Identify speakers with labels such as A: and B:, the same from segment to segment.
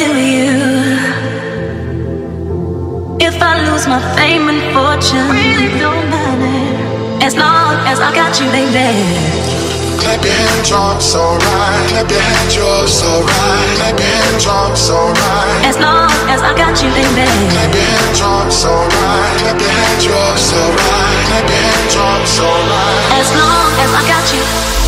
A: to you. If I lose my fame and fortune, really don't matter. As long as I got you, baby.
B: Clap your hands, so alright. Clap your hands, so alright. Clap your hands, so alright.
A: As long as I got you, baby. Clap
B: your hands, so alright. Clap your hands, so alright. Clap your hands, so alright.
A: As long as I got you.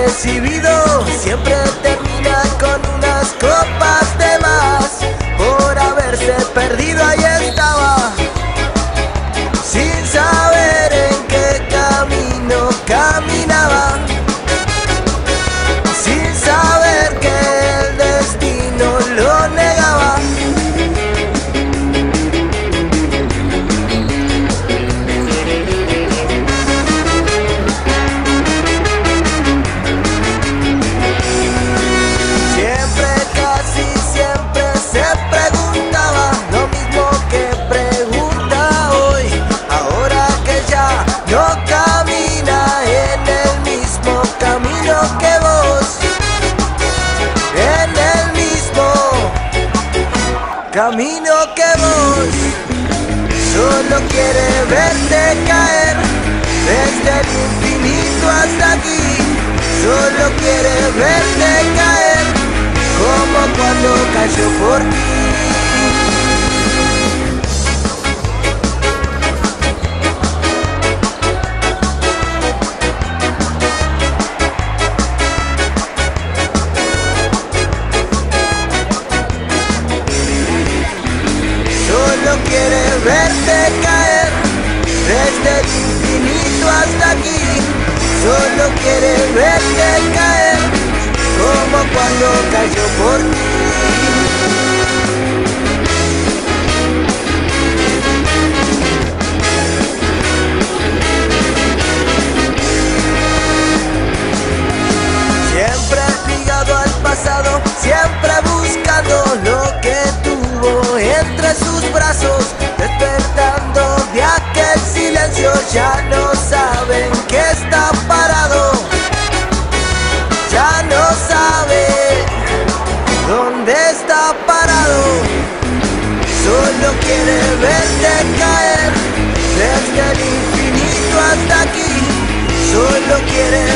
C: recibido Camino que vos solo quiere verte caer. Desde el infinito hasta aquí, solo quiere verte caer. Como cuando cayó por ti. solo quiere verte caer, como cuando cayó por ti. está parado, solo quiere verte caer desde el infinito hasta aquí, solo quiere